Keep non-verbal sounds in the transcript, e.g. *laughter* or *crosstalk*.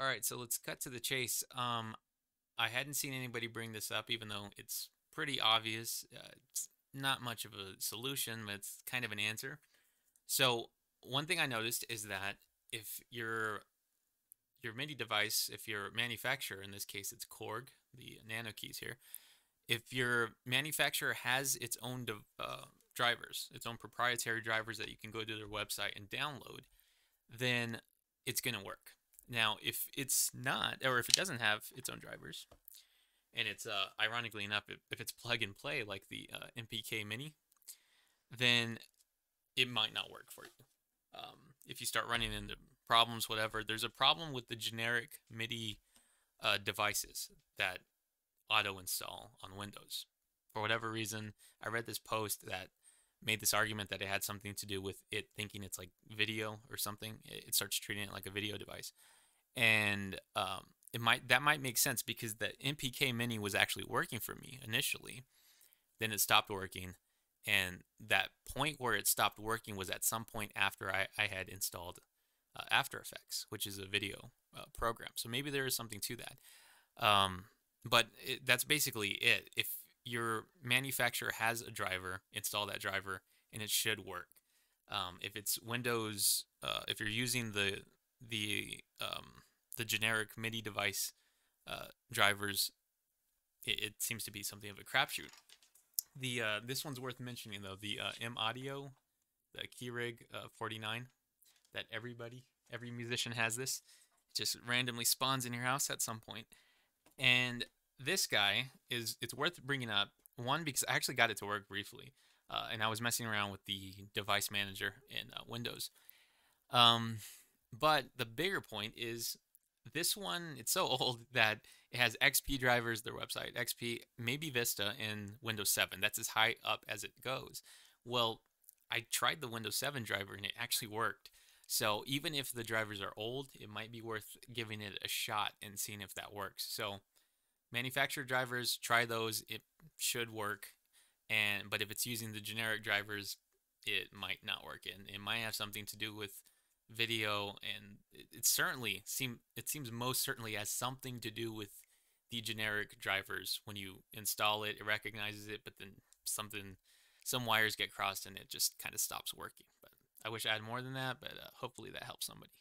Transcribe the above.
All right, so let's cut to the chase. Um, I hadn't seen anybody bring this up, even though it's pretty obvious. Uh, it's not much of a solution, but it's kind of an answer. So one thing I noticed is that if your your MIDI device, if your manufacturer, in this case it's Korg, the nano keys here, if your manufacturer has its own uh, drivers, its own proprietary drivers that you can go to their website and download, then it's going to work. Now, if it's not, or if it doesn't have its own drivers, and it's uh, ironically enough, if, it's plug and play like the uh, MPK Mini, then it might not work for you. Um, if you start running into problems, whatever, there's a problem with the generic MIDI uh, devices that auto install on Windows. For whatever reason, I read this post that made this argument that it had something to do with it thinking it's like video or something. It, starts treating it like a video device and um, it might that might make sense because the MPK Mini was actually working for me initially, then it stopped working, and that point where it stopped working was at some point after I, I had installed uh, After Effects, which is a video uh, program. So maybe there is something to that. Um, but it, that's basically it. If your manufacturer has a driver, install that driver, and it should work. Um, if it's Windows, uh, if you're using the the um, the generic MIDI device uh, drivers, it, it, seems to be something of a crapshoot. The uh, this one's worth mentioning though. The uh, M Audio, the Keyrig uh, 49, that everybody, every musician has this. It just randomly spawns in your house at some point. and this guy is it's worth bringing up. One because I actually got it to work briefly, uh, and I was messing around with the device manager in uh, Windows. Um, but the bigger point is this one, it's so *laughs* old that it has XP drivers, their website, XP, maybe Vista in Windows 7. That's as high up as it goes. Well, I tried the Windows 7 driver and it actually worked. So even if the drivers are old, it might be worth giving it a shot and seeing if that works. So manufacturer drivers, try those. It should work. And but if it's using the generic drivers, it might not work. And it might have something to do with video, and it, it certainly seem it seems most certainly has something to do with the generic drivers. When you install it, it recognizes it, but then something some wires get crossed and it just kind of stops working. But I wish I had more than that, but uh, hopefully that helps somebody.